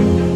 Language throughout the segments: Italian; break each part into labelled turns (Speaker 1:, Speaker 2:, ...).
Speaker 1: you.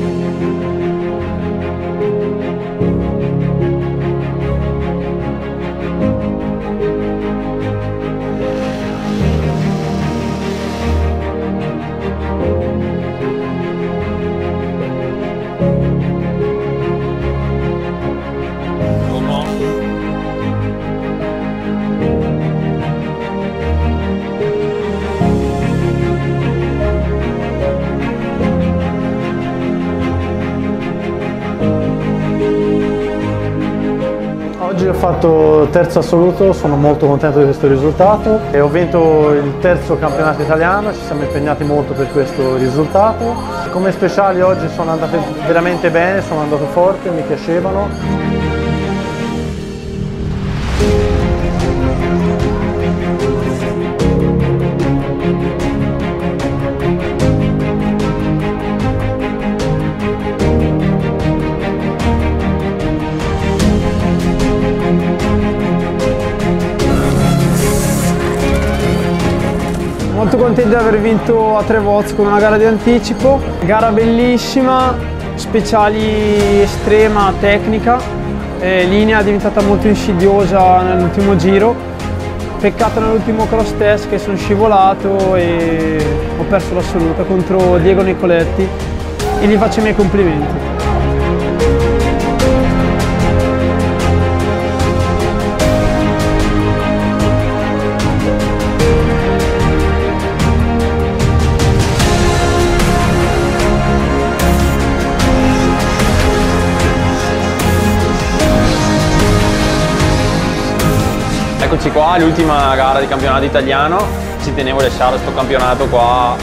Speaker 1: Oggi ho fatto terzo assoluto, sono molto contento di questo risultato e ho vinto il terzo campionato italiano, ci siamo impegnati molto per questo risultato. Come speciali oggi sono andate veramente bene, sono andato forte, mi piacevano.
Speaker 2: Molto contento di aver vinto a Trevozzo con una gara di anticipo, gara bellissima, speciali estrema, tecnica, e linea diventata molto insidiosa nell'ultimo giro, peccato nell'ultimo cross test che sono scivolato e ho perso l'assoluta contro Diego Nicoletti e gli faccio i miei complimenti.
Speaker 3: Eccoci qua, l'ultima gara di campionato italiano, ci tenevo a lasciare questo campionato qua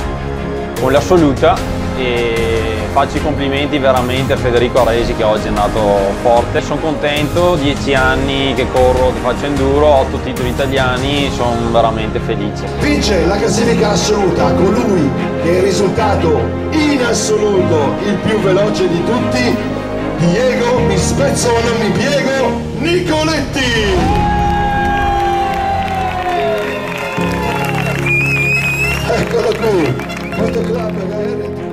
Speaker 3: con l'assoluta e faccio i complimenti veramente a Federico Aresi che oggi è andato forte. Sono contento, dieci anni che corro, che faccio enduro, otto titoli italiani, sono veramente felice.
Speaker 4: Vince la classifica assoluta colui che è il risultato in assoluto il più veloce di tutti, Diego mi spezzo ma non mi piego, Nicoletti! Hadi clap, I it.